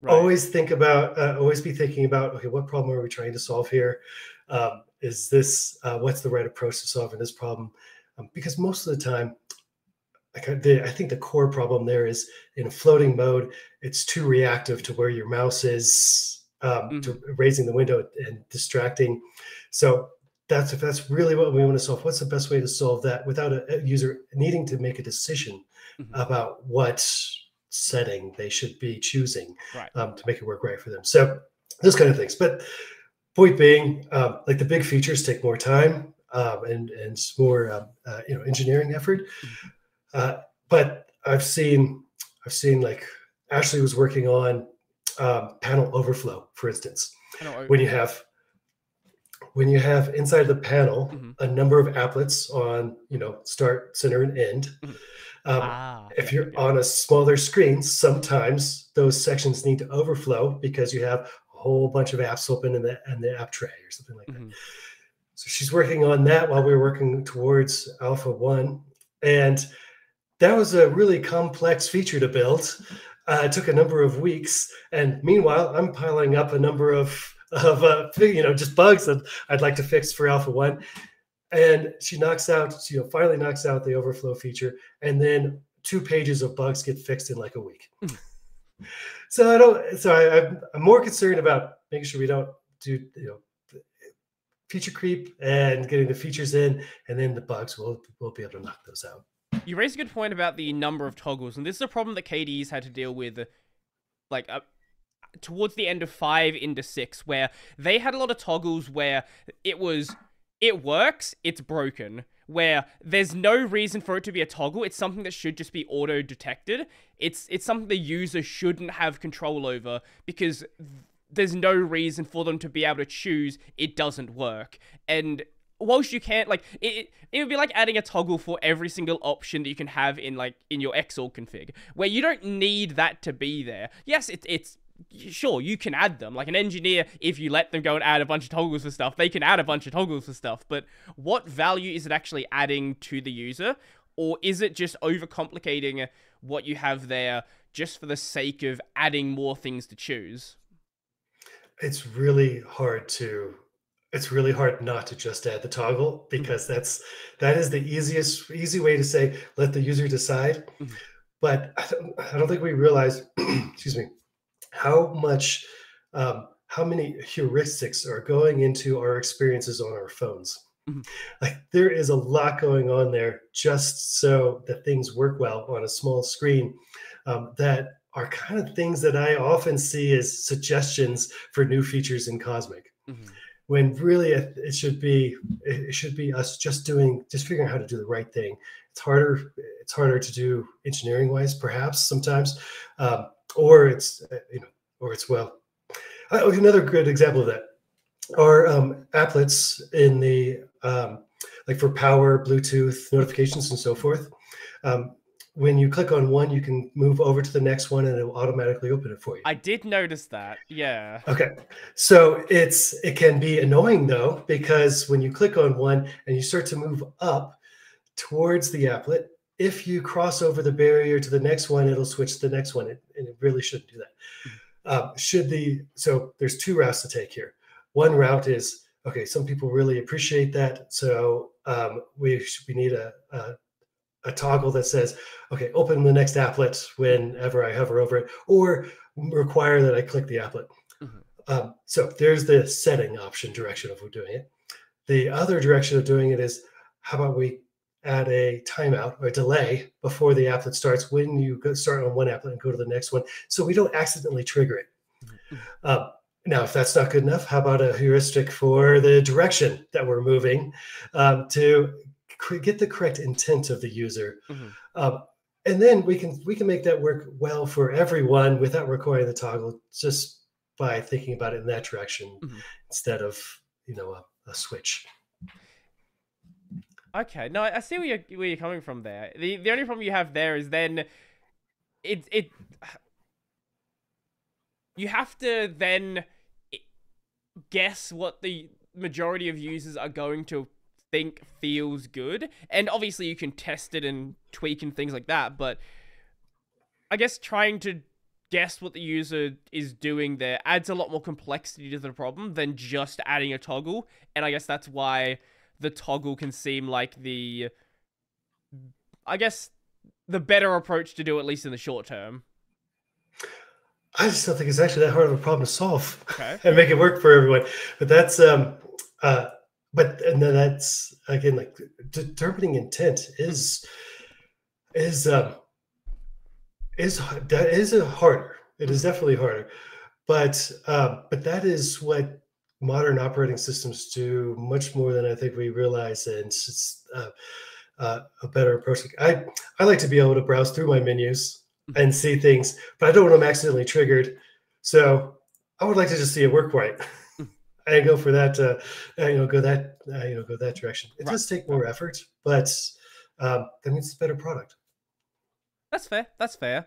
right. always think about, uh, always be thinking about, okay, what problem are we trying to solve here? Um, is this, uh, what's the right approach to solving this problem? Um, because most of the time, the, I think the core problem there is in a floating mode, it's too reactive to where your mouse is um, mm-hmm. to raising the window and distracting. So that's if that's really what we want to solve. What's the best way to solve that without a, a user needing to make a decision mm-hmm. about what setting they should be choosing right. um, to make it work right for them. So those kind of things. But point being, um, like the big features take more time um, and and more um, uh, you know engineering effort. Mm-hmm. Uh, but I've seen I've seen like Ashley was working on um, panel overflow, for instance, when you have when you have inside the panel mm-hmm. a number of applets on you know start, center, and end. Mm-hmm. Um, ah, if you're yeah. on a smaller screen, sometimes those sections need to overflow because you have a whole bunch of apps open in the in the app tray or something like mm-hmm. that. So she's working on that while we are working towards Alpha One, and that was a really complex feature to build. Uh, it took a number of weeks, and meanwhile, I'm piling up a number of of uh, you know just bugs that I'd like to fix for Alpha One. And she knocks out, she you know, finally knocks out the overflow feature, and then two pages of bugs get fixed in like a week. so I don't. So I, I'm, more concerned about making sure we don't do you know feature creep and getting the features in, and then the bugs. We'll we'll be able to knock those out you raised a good point about the number of toggles, and this is a problem that KDE's had to deal with, like, uh, towards the end of 5 into 6, where they had a lot of toggles where it was, it works, it's broken. Where there's no reason for it to be a toggle, it's something that should just be auto detected. It's it's something the user shouldn't have control over because there's no reason for them to be able to choose it doesn't work. And whilst you can't like it, it would be like adding a toggle for every single option that you can have in like in your Xorg config where you don't need that to be there yes it, it's sure you can add them like an engineer if you let them go and add a bunch of toggles for stuff they can add a bunch of toggles for stuff but what value is it actually adding to the user or is it just overcomplicating what you have there just for the sake of adding more things to choose it's really hard to it's really hard not to just add the toggle mm-hmm. because mm-hmm. that's that is the easiest easy way to say let the user decide mm-hmm. but I don't, I don't, think we realize excuse me how much um, how many heuristics are going into our experiences on our phones. Mm-hmm. like there is a lot going on there just so that things work well on a small screen um, that are kind of things that i often see as suggestions for new features in cosmic. Mm-hmm. When really it, should be it should be us just doing just figuring out how to do the right thing. It's harder it's harder to do engineering wise perhaps sometimes. Um, or it's uh, you know or it's well uh, another good example of that are um, applets in the um, like for power bluetooth notifications and so forth um, when you click on one, you can move over to the next one and it will automatically open it for you. I did notice that. Yeah. Okay. So it's it can be annoying though, because when you click on one and you start to move up towards the applet, if you cross over the barrier to the next one, it'll switch to the next one. and it really shouldn't do that. Um, should the so there's two routes to take here. One route is okay. Some people really appreciate that, so um, we we need a, a a toggle that says, okay, open the next applet whenever I hover over it, or require that I click the applet. Mm-hmm. Um, so there's the setting option direction of doing it. The other direction of doing it is how about we add a timeout or a delay before the applet starts when you go start on one applet and go to the next one so we don't accidentally trigger it. Mm-hmm. Um, now, if that's not good enough, how about a heuristic for the direction that we're moving um, to get the correct intent of the user. Mm-hmm. Um, and then we can we can make that work well for everyone without requiring the toggle just by thinking about it in that direction mm-hmm. instead of you know a, a, switch okay no i see where you're, where you're coming from there the the only problem you have there is then it it you have to then guess what the majority of users are going to think feels good. And obviously you can test it and tweak and things like that, but I guess trying to guess what the user is doing there adds a lot more complexity to the problem than just adding a toggle. And I guess that's why the toggle can seem like the, I guess, the better approach to do at least in the short term. I just don't think it's actually that hard of a problem to solve Okay. and make it work for everyone. But that's um uh but and then that's again like determining intent is is um is that is a harder. It is definitely harder. But um but that is what modern operating systems do much more than I think we realize and it's uh, uh, a better approach. I I like to be able to browse through my menus and see things, but I don't want them accidentally triggered. So I would like to just see it work right and go for that. Uh, uh, you know, go that uh, you know go that direction. It Right. does take more effort, but um, that means it's a better product. That's fair. That's fair.